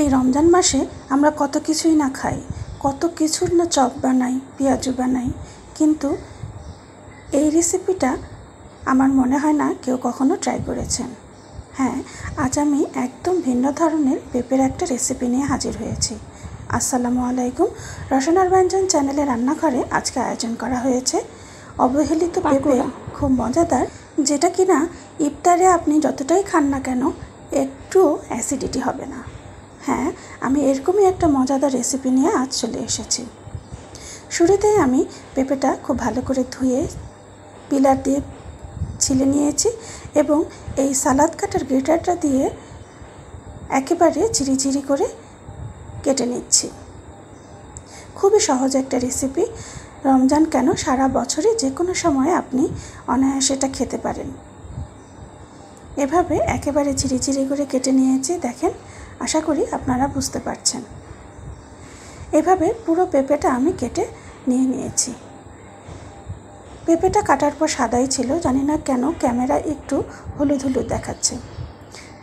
এই রমজান মাসে আমরা কত কিছুই না খাই কত কিছুর না চপ বানাই পেঁয়াজু বানাই। কিন্তু এই রেসিপিটা আমার মনে হয় না কেউ কখনো ট্রাই করেছেন। হ্যাঁ আজ আমি একদম ভিন্ন ধরনের পেঁপের একটা রেসিপি নিয়ে হাজির হয়েছি। আসসালামু আলাইকুম। রসনার ব্যঞ্জন চ্যানেলে রান্নাঘরে আজকে আয়োজন করা হয়েছে অবহেলিত পেঁপে খুব মজাদার যেটা কিনা ইফতারে আপনি যতটাই খান না কেন একটু অ্যাসিডিটি হবে না। হ্যাঁ আমি এরকমই একটা মজাদার রেসিপি নিয়ে আজ চলে এসেছি। শুরুতেই আমি পেঁপেটা খুব ভালো করে ধুয়ে পিলার দিয়ে ছিলে নিয়েছি এবং এই সালাদ কাটার গ্রেটারটা দিয়ে একেবারে ঝিরিঝিরি করে কেটে নিচ্ছি। খুবই সহজ একটা রেসিপি রমজান কেন সারা বছরে যে কোনো সময় আপনি অনায়াসে এটা খেতে পারেন। এভাবে একেবারে ঝিরিঝিরি করে কেটে নিয়েছি, দেখেন। আশা করি আপনারা বুঝতে পারছেন। এভাবে পুরো পেঁপেটা আমি কেটে নিয়ে নিয়েছি। পেঁপেটা কাটার পর সাদাই ছিল, জানি না কেন ক্যামেরা একটু হলুদ হলুদ দেখাচ্ছে।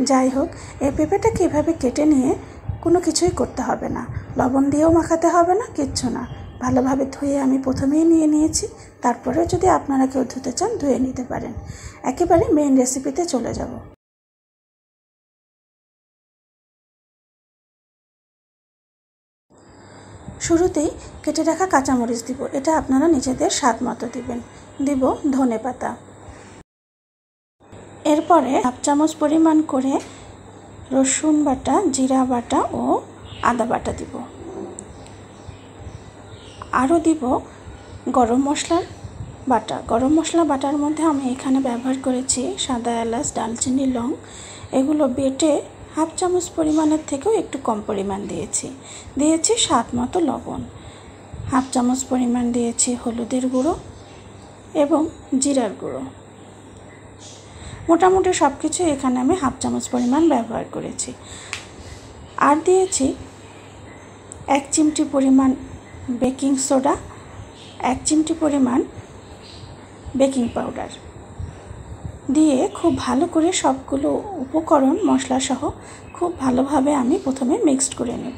যাই হোক, এই পেঁপেটাকে এভাবে কেটে নিয়ে কোনো কিছুই করতে হবে না। লবণ দিয়েও মাখাতে হবে না, কিচ্ছু না। ভালোভাবে ধুয়ে আমি প্রথমেই নিয়ে নিয়েছি, তারপরেও যদি আপনারা কেউ ধুতে চান, ধুয়ে নিতে পারেন। একেবারে মেন রেসিপিতে চলে যাব। শুরুতেই কেটে রাখা কাঁচামরিচ দিব। এটা আপনারা নিজেদের স্বাদ মতো দিবেন। দিব ধনে পাতা। এরপরে হাফ চামচ পরিমাণ করে রসুন বাটা, জিরা বাটা ও আদা বাটা দিব। আরও দিব গরম মশলার বাটা। গরম মশলা বাটার মধ্যে আমি এখানে ব্যবহার করেছি সাদা এলাচ, ডালচিনি, লং। এগুলো বেটে হাফ চামচ পরিমাণের থেকেও একটু কম পরিমাণ দিয়েছি। দিয়েছি স্বাদ মতো লবণ। হাফ চামচ পরিমাণ দিয়েছি হলুদের গুঁড়ো এবং জিরার গুঁড়ো। মোটামুটি সব কিছু এখানে আমি হাফ চামচ পরিমাণ ব্যবহার করেছি। আর দিয়েছি এক চিমটি পরিমাণ বেকিং সোডা, এক চিমটি পরিমাণ বেকিং পাউডার। দিয়ে খুব ভালো করে সবগুলো উপকরণ, মশলাসহ খুব ভালোভাবে আমি প্রথমে মিক্সড করে নেব।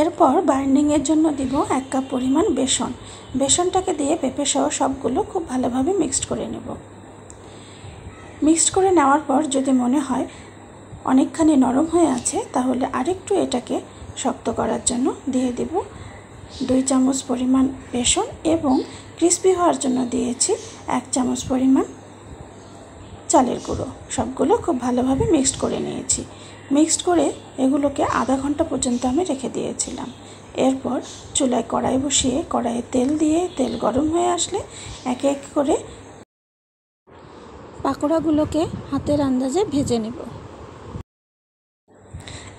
এরপর বাইন্ডিংয়ের জন্য দিব এক কাপ পরিমাণ বেসন। বেসনটাকে দিয়ে পেঁপে সহ সবগুলো খুব ভালোভাবে মিক্সড করে নেব। মিক্সড করে নেওয়ার পর যদি মনে হয় অনেকখানি নরম হয়ে আছে, তাহলে আরেকটু এটাকে শক্ত করার জন্য দিয়ে দেব দুই চামচ পরিমাণ বেসন এবং ক্রিস্পি হওয়ার জন্য দিয়েছি এক চামচ পরিমাণ চালের গুঁড়ো। সবগুলো খুব ভালোভাবে মিক্সড করে নিয়েছি। মিক্সড করে এগুলোকে আধা ঘণ্টা পর্যন্ত আমি রেখে দিয়েছিলাম। এরপর চুলায় কড়াই বসিয়ে কড়াইয়ে তেল দিয়ে তেল গরম হয়ে আসলে একে এক করে পাকোড়াগুলোকে হাতের আন্দাজে ভেজে নেব।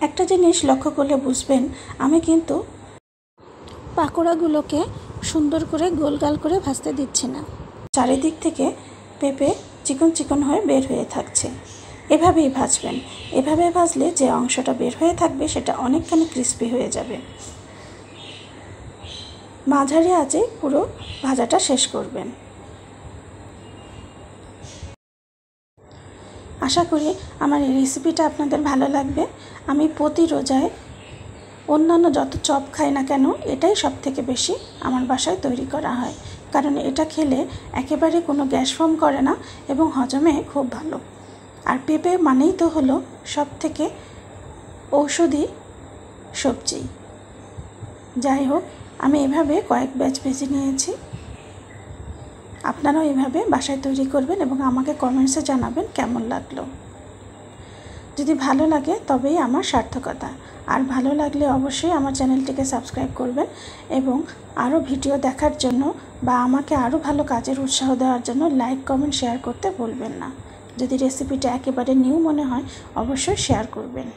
একটা জিনিস লক্ষ্য করলে বুঝবেন, আমি কিন্তু পাকোড়াগুলোকে সুন্দর করে গোলগাল করে ভাজতে দিচ্ছি না। চারিদিক থেকে পেঁপে চিকন চিকন হয়ে বের হয়ে থাকছে। এভাবেই ভাজবেন। এভাবে ভাজলে যে অংশটা বের হয়ে থাকবে সেটা অনেকখানি ক্রিস্পি হয়ে যাবে। মাঝারি আজে পুরো ভাজাটা শেষ করবেন। আশা করি আমার এই রেসিপিটা আপনাদের ভালো লাগবে। আমি প্রতি রোজায় অন্যান্য যত চপ খাই না কেন, এটাই সব থেকে বেশি আমার বাসায় তৈরি করা হয়। কারণ এটা খেলে একেবারে কোনো গ্যাস ফর্ম করে না এবং হজমে খুব ভালো। আর পেঁপে মানেই তো হলো সব থেকে ঔষধি সবজি। যাই হোক, আমি এভাবে কয়েক ব্যাচ ভেজে নিয়েছি। আপনারাও এভাবে বাসায় তৈরি করবেন এবং আমাকে কমেন্টসে জানাবেন কেমন লাগল। যদি ভালো লাগে তবেই আমার সার্থকতা। আর ভালো লাগলে অবশ্যই আমার চ্যানেলটিকে সাবস্ক্রাইব করবেন এবং আরও ভিডিও দেখার জন্য বা আমাকে আরও ভালো কাজের উৎসাহ দেওয়ার জন্য লাইক, কমেন্ট, শেয়ার করতে বলবেন না। যদি রেসিপিটা একেবারে নিউ মনে হয়, অবশ্যই শেয়ার করবেন।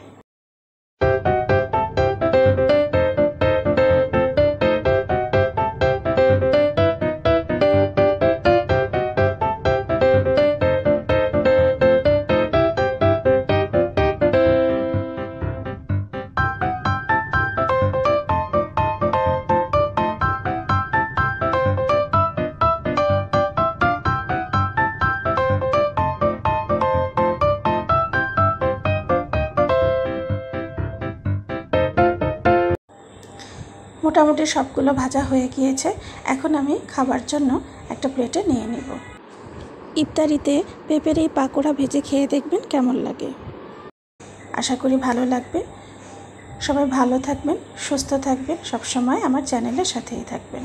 মোটামুটি সবগুলো ভাজা হয়ে গিয়েছে। এখন আমি খাবার জন্য একটা প্লেটে নিয়ে নেব। ইফতারিতে পেঁপের এই পাকোড়া ভেজে খেয়ে দেখবেন কেমন লাগে। আশা করি ভালো লাগবে। সবাই ভালো থাকবেন, সুস্থ থাকবেন, সবসময় আমার চ্যানেলের সাথেই থাকবেন।